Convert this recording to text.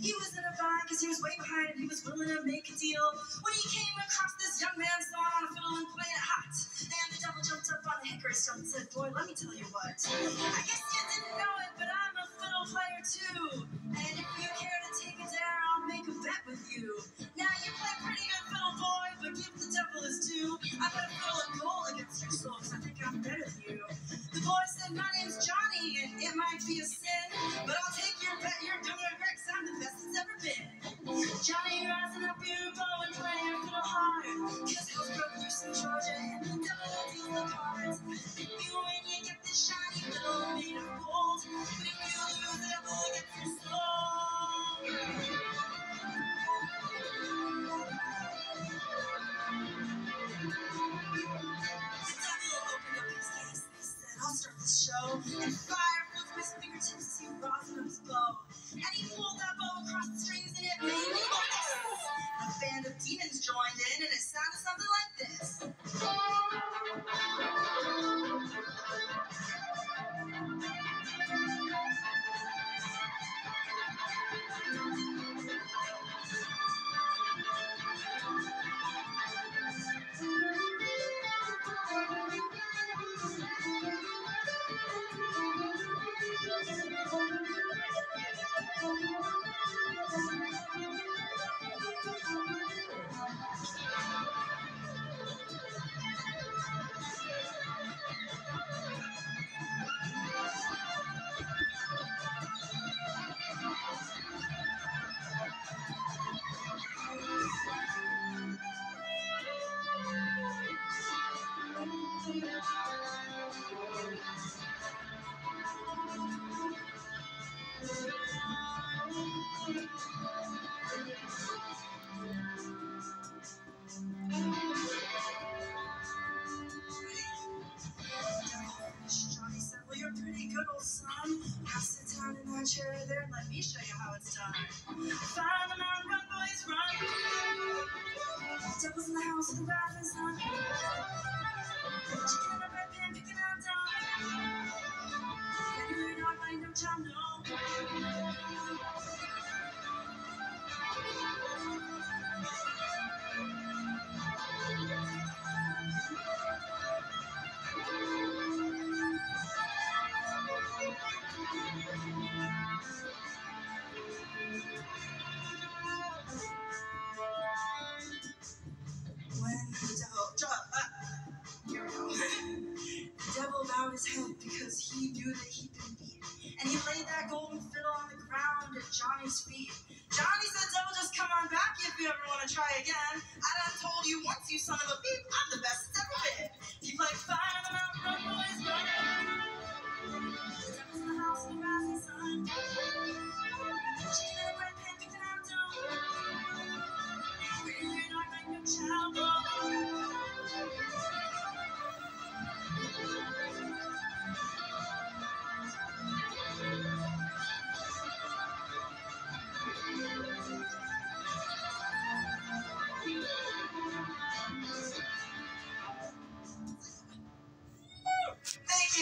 He was in a bind because he was way behind and he was willing to make a deal. When he came across this young man sawing on a fiddle and playing it hot, and the devil jumped up on the hickory stump and said, Boy, let me tell you what. I guess you didn't know it, but I'm a fiddle player too. And if you care to take it down, I'll make a bet with you. Now you play pretty good fiddle, boy, but give the devil his due. I'm gonna fiddle a goal against your soul, 'cause I think I'm better than you. The boy said, My name's Johnny, and it might be a The show. And fire flew from his fingertips as he his bow. And he pulled that bow across the strings Devil's in the house, the wrath is not When the devil, jo- his head because he knew that he'd been beaten. And he laid that golden fiddle on the ground at Johnny's feet. Johnny said, Devil, just come on back if you ever want to try again. I done told you once, you son of a beep, I'm the best it's ever been. He played five.